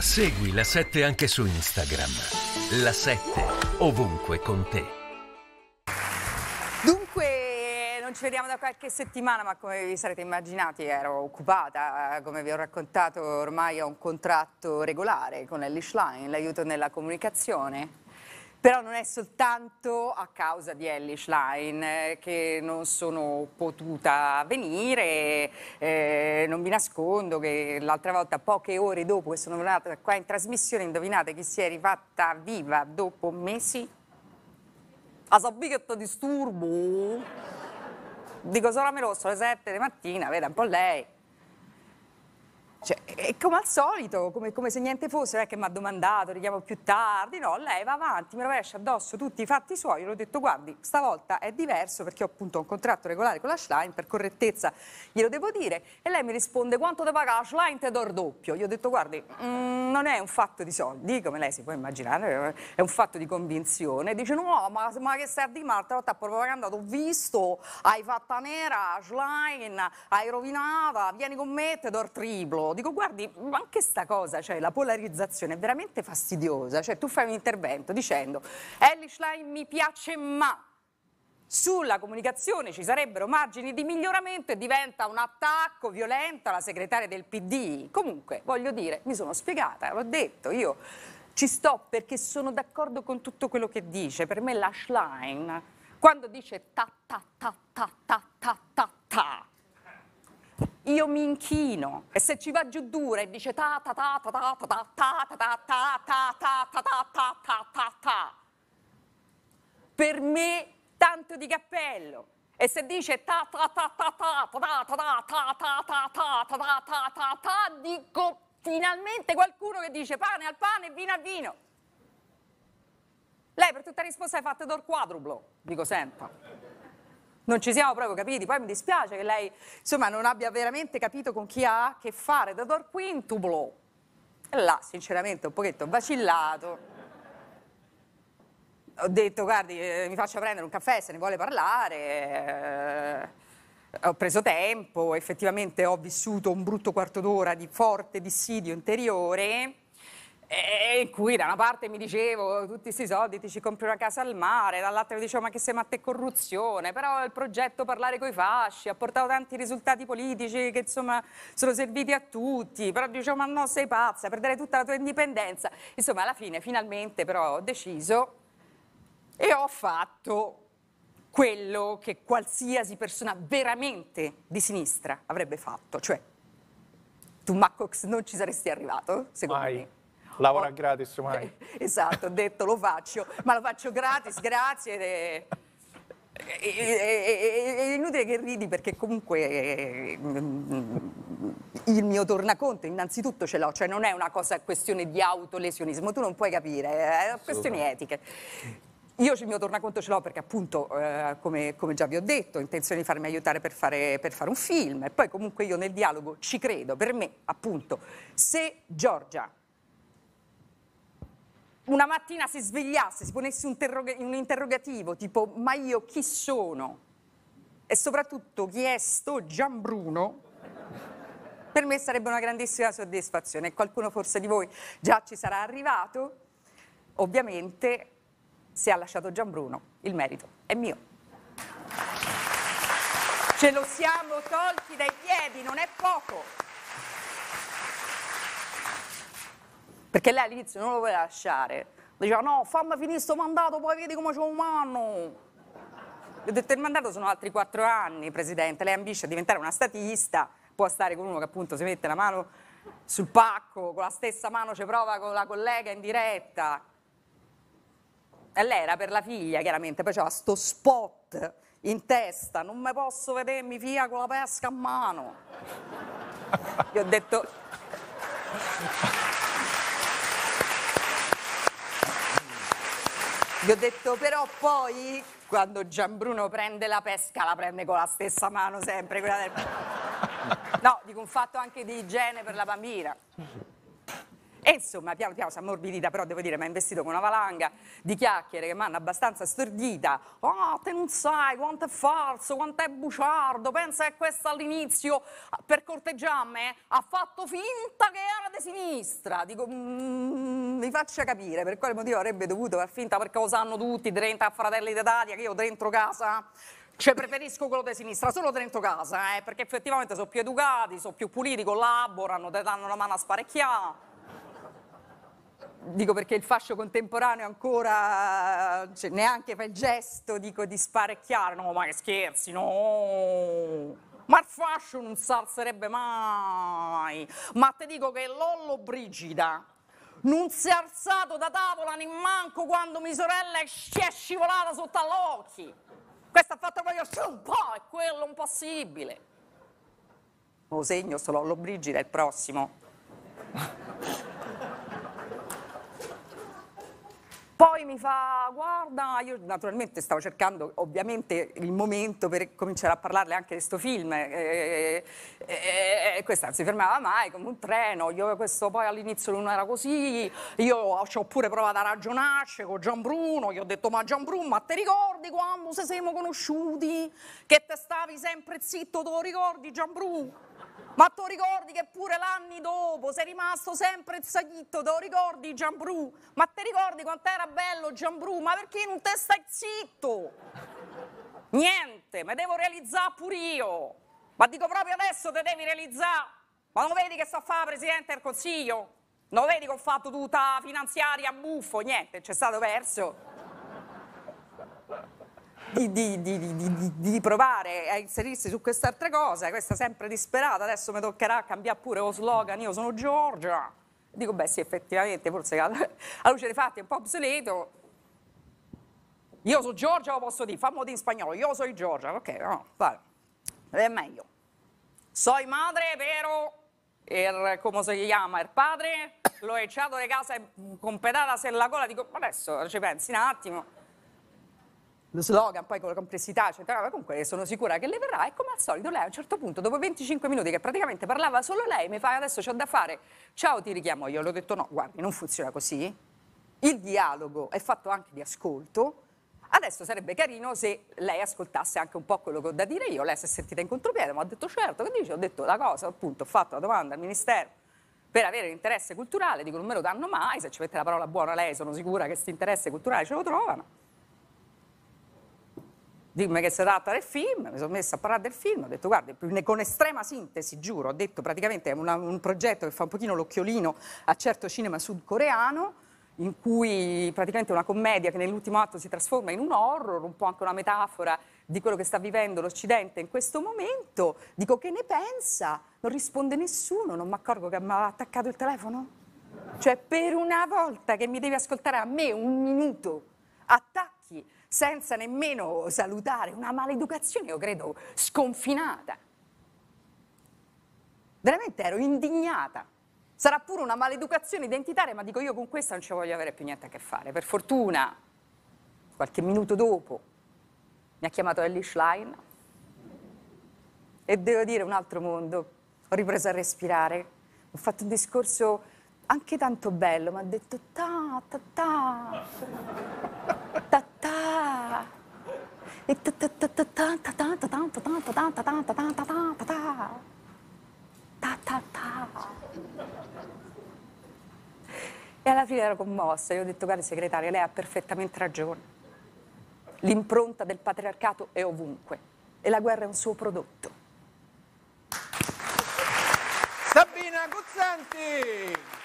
Segui la 7 anche su Instagram. La 7 ovunque con te. Dunque, non ci vediamo da qualche settimana, ma come vi sarete immaginati ero occupata, come vi ho raccontato ormai ho un contratto regolare con Ellie Schlein, l'aiuto nella comunicazione. Però non è soltanto a causa di Ellie Schlein eh, che non sono potuta venire, eh, non vi nascondo che l'altra volta, poche ore dopo che sono venuta qua in trasmissione, indovinate chi si è rifatta viva dopo mesi? A Sabichetta disturbo. Dico sono a Melosso alle 7 di mattina, veda un po' lei. Cioè, è come al solito, come, come se niente fosse, non è che mi ha domandato, richiamo più tardi, no, lei va avanti, mi rovescia addosso tutti i fatti suoi, io ho detto guardi, stavolta è diverso perché ho appunto un contratto regolare con la Schlein, per correttezza glielo devo dire, e lei mi risponde quanto ti paga la Schlein, te do il doppio. Io ho detto guardi, mm, non è un fatto di soldi, come lei si può immaginare, è un fatto di convinzione. Dice no, ma, ma che dire, ma l'altra volta a propaganda t'ho visto, hai fatta nera, Schlein, hai rovinata, vieni con me, te do il triplo. Dico, guardi, anche sta cosa, cioè la polarizzazione è veramente fastidiosa. Cioè, tu fai un intervento dicendo Ellie Schlein mi piace ma sulla comunicazione ci sarebbero margini di miglioramento e diventa un attacco violento alla segretaria del PD. Comunque, voglio dire, mi sono spiegata, l'ho detto, io ci sto perché sono d'accordo con tutto quello che dice. Per me la Schlein, quando dice ta ta ta ta ta ta ta ta, io mi inchino e se ci va giù dura e dice ta ta ta ta ta ta ta ta ta ta ta ta ta ta ta ta ta ta per me tanto di cappello e se dice ta ta ta ta ta ta ta ta ta ta ta ta ta ta ta ta ta ta dico finalmente qualcuno che dice pane al pane e vino al vino lei per tutta risposta hai fatto dor quadruplo dico senta non ci siamo proprio capiti. Poi mi dispiace che lei insomma, non abbia veramente capito con chi ha a che fare. Da dor quintuplo. E là, sinceramente, un pochetto vacillato. Ho detto, guardi, eh, mi faccia prendere un caffè se ne vuole parlare. Eh, ho preso tempo, effettivamente ho vissuto un brutto quarto d'ora di forte dissidio interiore e in cui da una parte mi dicevo tutti questi soldi ti ci compri una casa al mare, dall'altra mi dicevo ma che sei matta e corruzione, però il progetto parlare coi fasci ha portato tanti risultati politici che insomma sono serviti a tutti, però dicevo ma no sei pazza, perdere tutta la tua indipendenza, insomma alla fine finalmente però ho deciso e ho fatto quello che qualsiasi persona veramente di sinistra avrebbe fatto, cioè tu Maccox non ci saresti arrivato secondo Mai. me. Lavora Ho- gratis mai. Esatto, ho detto lo faccio, ma lo faccio gratis, grazie. è- è- È inutile che ridi perché comunque eh, il mio tornaconto innanzitutto ce l'ho, cioè non è una cosa questione di autolesionismo, tu non puoi capire, è questioni etiche. Io il mio tornaconto ce l'ho perché appunto, eh, come, come già vi ho detto, ho intenzione di farmi aiutare per fare, per fare un film e poi comunque io nel dialogo ci credo, per me appunto, se Giorgia una mattina si svegliasse, si ponesse un, un interrogativo tipo ma io chi sono? E soprattutto chi è sto Gianbruno? Per me sarebbe una grandissima soddisfazione qualcuno forse di voi già ci sarà arrivato. Ovviamente se ha lasciato Gianbruno il merito è mio. Ce lo siamo tolti dai piedi, non è poco. Perché lei all'inizio non lo voleva lasciare. Diceva no, fammi finire sto mandato, poi vedi come c'è un anno. Gli ho detto il mandato sono altri quattro anni, Presidente. Lei ambisce a diventare una statista, può stare con uno che appunto si mette la mano sul pacco, con la stessa mano ci prova con la collega in diretta. E lei era per la figlia, chiaramente, poi c'era sto spot in testa, non mi posso vedere mi fia con la pesca a mano. Gli ho detto, Gli ho detto però poi quando Gianbruno prende la pesca la prende con la stessa mano sempre, quella del... No, dico un fatto anche di igiene per la bambina. E insomma, piano piano si è ammorbidita, però devo dire, mi ha investito con una valanga di chiacchiere che mi hanno abbastanza stordita. Ah, te non sai quanto è falso, quanto è buciardo, pensa che questo all'inizio, per corteggiarmi, ha fatto finta che era di sinistra. Dico, mm, mi faccia capire per quale motivo avrebbe dovuto far finta, perché lo sanno tutti, 30 fratelli d'Italia, che io dentro casa cioè preferisco quello di sinistra solo dentro casa, eh, perché effettivamente sono più educati, sono più puliti, collaborano, ti danno la mano a sparecchiare. Dico perché il fascio contemporaneo ancora cioè, neanche fa il gesto dico, di sparecchiare, no ma che scherzi, no! Ma il fascio non salserebbe mai! Ma ti dico che Lollo Brigida non si è alzato da tavola neanche quando mia sorella è scivolata sotto all'occhio! Questo ha fatto proprio un po', è quello impossibile! Lo segno, sto Lollo Brigida, è il prossimo. Poi mi fa, guarda, io naturalmente stavo cercando ovviamente il momento per cominciare a parlarle anche di questo film e, e, e, questa non si fermava mai come un treno, io questo poi all'inizio non era così, io ci ho pure provato a ragionarci con Gian Bruno, gli ho detto ma Gian Bruno, ma ti ricordi quando se siamo conosciuti che te stavi sempre zitto, te lo ricordi Gian Bruno? Ma tu ricordi che pure l'anni dopo sei rimasto sempre zaghitto, te lo ricordi Gianbru? Ma ti ricordi quanto era bello Gianbru? Ma perché non te stai zitto? Niente, me devo realizzare pure io. Ma dico proprio adesso te devi realizzare. Ma non vedi che sto a fare Presidente del Consiglio? Non vedi che ho fatto tutta finanziaria buffo? Niente, c'è stato perso di, di, di, di, provare a inserirsi su queste altre cose, questa sempre disperata, adesso mi toccherà cambiare pure lo slogan, io sono Giorgia. Dico, beh sì, effettivamente, forse alla luce dei fatti è un po' obsoleto. Io sono Giorgia, lo posso dire, fammo in spagnolo, io sono Giorgia, ok, no, vale, è meglio. Soy madre, vero, il, come si chiama, il padre, l'ho ecciato di casa con pedata la gola, dico, adesso ci pensi un attimo lo slogan, poi con la complessità, eccetera, ma comunque sono sicura che le verrà. E come al solito lei a un certo punto, dopo 25 minuti che praticamente parlava solo lei, mi fa adesso c'ho da fare, ciao ti richiamo io, le ho detto no, guardi, non funziona così, il dialogo è fatto anche di ascolto, adesso sarebbe carino se lei ascoltasse anche un po' quello che ho da dire io, lei si è sentita in contropiede, ma ho detto certo, che dice? Ho detto la cosa, appunto, ho fatto la domanda al Ministero per avere l'interesse culturale, dico non me lo danno mai, se ci mette la parola buona lei sono sicura che questo interesse culturale ce lo trovano dimmi che si tratta del film, mi sono messa a parlare del film, ho detto guarda, con estrema sintesi, giuro, ho detto praticamente è una, un progetto che fa un pochino l'occhiolino a certo cinema sudcoreano, in cui praticamente una commedia che nell'ultimo atto si trasforma in un horror, un po' anche una metafora di quello che sta vivendo l'Occidente in questo momento. Dico che ne pensa? Non risponde nessuno, non mi accorgo che mi ha attaccato il telefono? Cioè per una volta che mi devi ascoltare a me un minuto, attacchi senza nemmeno salutare, una maleducazione, io credo, sconfinata. Veramente ero indignata. Sarà pure una maleducazione identitaria, ma dico io con questa non ci voglio avere più niente a che fare. Per fortuna, qualche minuto dopo, mi ha chiamato Ellie Schlein e devo dire un altro mondo. Ho ripreso a respirare, ho fatto un discorso anche tanto bello, mi ha detto ta ta ta e alla fine ero commossa, e ho detto, cara segretaria, lei ha perfettamente ragione. L'impronta del patriarcato è ovunque e la guerra è un suo prodotto. Sabina Guzzanti!